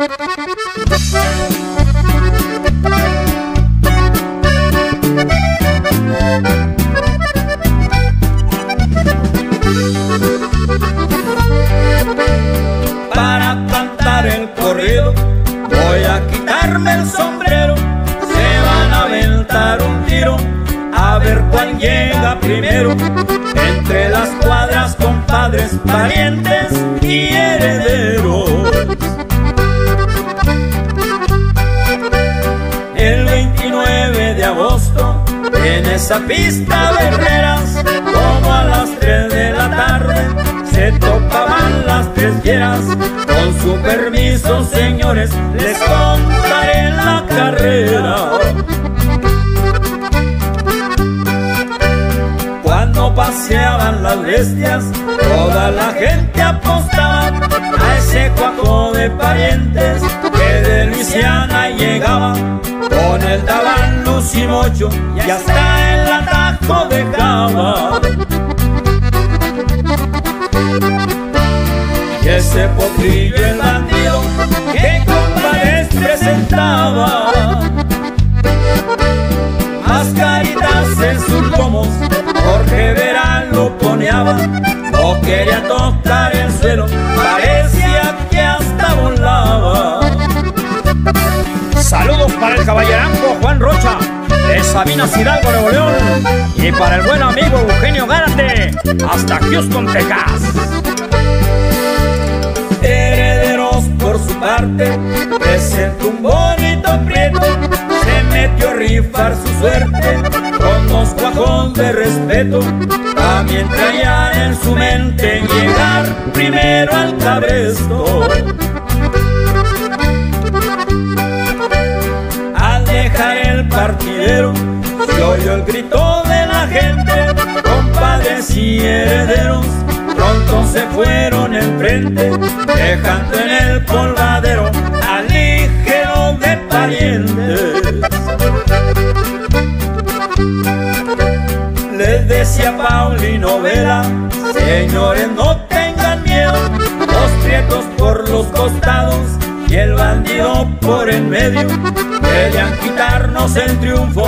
Para cantar el corrido voy a quitarme el sombrero, se van a aventar un tiro a ver cuál llega primero. Entre las cuadras, compadres, parientes y herederos. En esa pista de herreras, como a las 3 de la tarde, se topaban las tres fieras. Con su permiso, señores, les contaré la carrera. Cuando paseaban las bestias, toda la gente apostaba a ese cuaco de parientes que de Luisiana llegaba. Con él daban y hasta el atajo dejaba. Y ese potrillo el bandido que compadres presentaba. Mascaritas en sus lomos, Jorge Verán lo poneaba. No quería tocar el suelo, para el caballerango Juan Rocha de Sabinas Hidalgo, Nuevo León. Y para el buen amigo Eugenio Gárate, hasta Houston, Texas. Herederos por su parte, presentó un bonito prieto, se metió a rifar su suerte con dos cuajos de respeto. También traían en su mente llegar primero al cabresto. Partidero, se oyó el grito de la gente, compadres y herederos pronto se fueron enfrente, dejando en el polvadero al ligero de parientes. Les decía Paulino Vela, señores no tengan miedo, los prietos por los costados y el bandido por en medio, querían quitarnos el triunfo